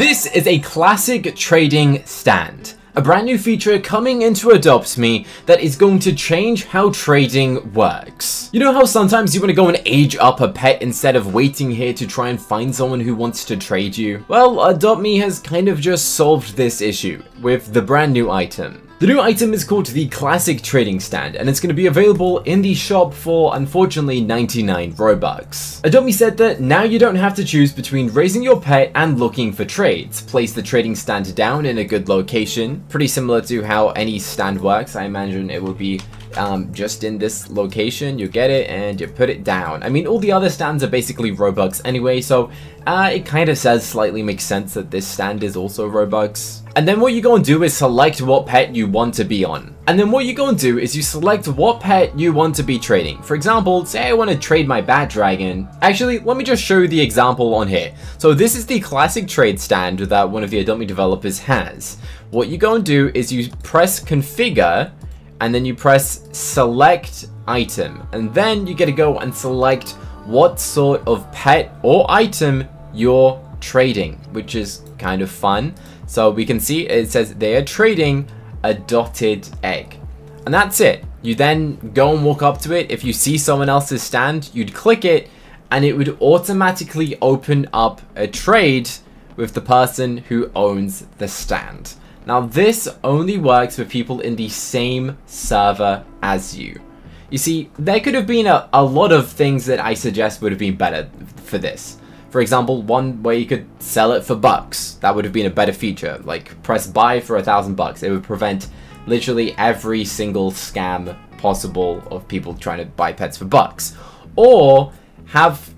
This is a classic trading stand. A brand new feature coming into Adopt Me that is going to change how trading works. You know how sometimes you want to go and age up a pet instead of waiting here to try and find someone who wants to trade you? Well, Adopt Me has kind of just solved this issue with the brand new item. The new item is called the Classic Trading Stand, and it's going to be available in the shop for, unfortunately, 99 Robux. Adopt Me said that now you don't have to choose between raising your pet and looking for trades. Place the trading stand down in a good location, pretty similar to how any stand works. I imagine it would be um, just in this location, you get it and you put it down. I mean, all the other stands are basically Robux anyway, so uh, it kind of says slightly makes sense that this stand is also Robux. And then what you go and do is select what pet you want to be on. And then what you go and do is you select what pet you want to be trading. For example, say I want to trade my Bat Dragon. Actually, let me just show you the example on here. So this is the classic trade stand that one of the Adopt Me developers has. What you go and do is you press configure and then you press select item. And then you get to go and select what sort of pet or item you're trading which is kind of fun. So we can see it says they are trading a dotted egg. And that's it. You then go and walk up to it. If you see someone else's stand you'd click it and it would automatically open up a trade with the person who owns the stand now this only works with people in the same server as you. You see, there could have been a, a lot of things that I suggest would have been better for this. For example, one where you could sell it for bucks. That would have been a better feature. Like, press buy for a thousand bucks. It would prevent literally every single scam possible of people trying to buy pets for bucks. Or have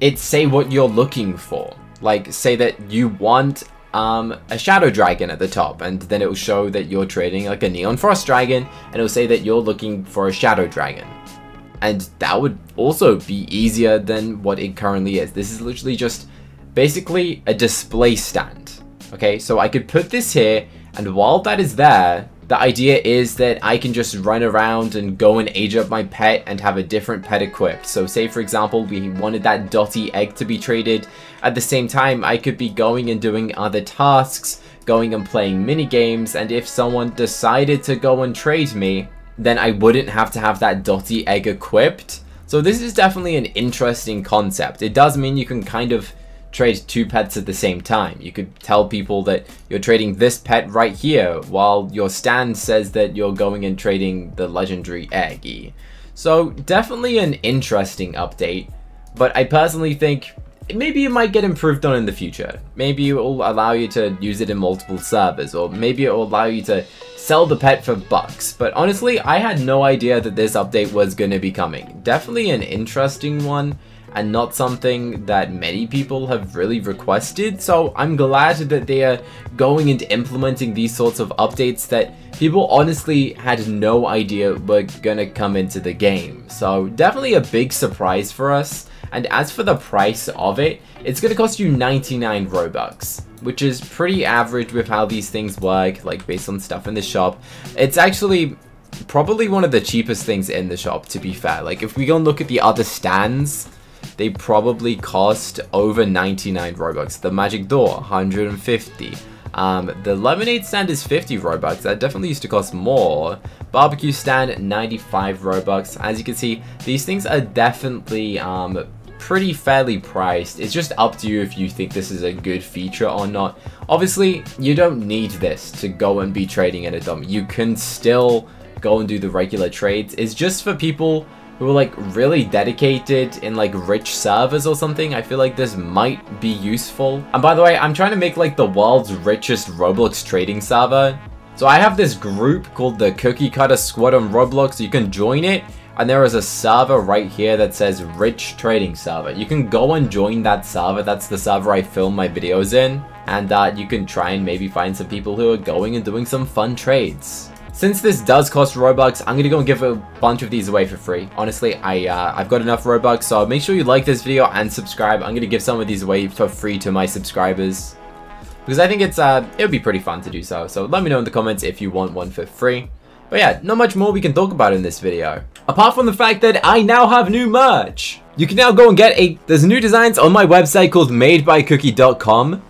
it say what you're looking for. Like, say that you want um, a Shadow Dragon at the top, and then it will show that you're trading like a Neon Frost Dragon, and it will say that you're looking for a Shadow Dragon. And that would also be easier than what it currently is. This is literally just basically a display stand. Okay, so I could put this here, and while that is there, the idea is that I can just run around and go and age up my pet and have a different pet equipped. So say for example, we wanted that dotty egg to be traded. At the same time, I could be going and doing other tasks, going and playing mini games, and if someone decided to go and trade me, then I wouldn't have to have that dotty egg equipped. So this is definitely an interesting concept. It does mean you can kind of trade two pets at the same time. You could tell people that you're trading this pet right here, while your stand says that you're going and trading the legendary Eggy. So definitely an interesting update, but I personally think maybe it might get improved on in the future. Maybe it will allow you to use it in multiple servers, or maybe it will allow you to sell the pet for bucks. But honestly, I had no idea that this update was going to be coming. Definitely an interesting one and not something that many people have really requested. So I'm glad that they are going into implementing these sorts of updates that people honestly had no idea were gonna come into the game. So definitely a big surprise for us. And as for the price of it, it's gonna cost you 99 Robux which is pretty average with how these things work, like based on stuff in the shop. It's actually probably one of the cheapest things in the shop, to be fair. Like, if we go and look at the other stands, they probably cost over 99 Robux. The Magic Door, 150. Um, the Lemonade stand is 50 Robux. That definitely used to cost more. Barbecue stand, 95 Robux. As you can see, these things are definitely um, pretty fairly priced. It's just up to you if you think this is a good feature or not. Obviously, you don't need this to go and be trading in a dump. You can still go and do the regular trades. It's just for people who are like really dedicated in like rich servers or something, I feel like this might be useful. And by the way, I'm trying to make like the world's richest Roblox trading server. So I have this group called the Cookie Cutter Squad on Roblox. You can join it. And there is a server right here that says Rich Trading Server. You can go and join that server. That's the server I film my videos in. And uh, you can try and maybe find some people who are going and doing some fun trades. Since this does cost Robux, I'm gonna go and give a bunch of these away for free. Honestly, I, uh, I've got enough Robux, so make sure you like this video and subscribe. I'm gonna give some of these away for free to my subscribers. Because I think it's, uh, it would be pretty fun to do so. So let me know in the comments if you want one for free. But yeah, not much more we can talk about in this video. Apart from the fact that I now have new merch. You can now go and get a, there's new designs on my website called madebycookie.com.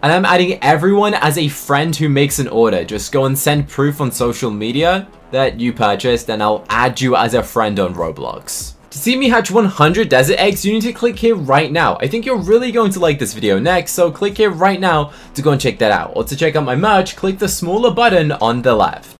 And I'm adding everyone as a friend who makes an order. Just go and send proof on social media that you purchased and I'll add you as a friend on Roblox. To see me hatch 100 desert eggs, you need to click here right now. I think you're really going to like this video next, so click here right now to go and check that out. Or to check out my merch, click the smaller button on the left.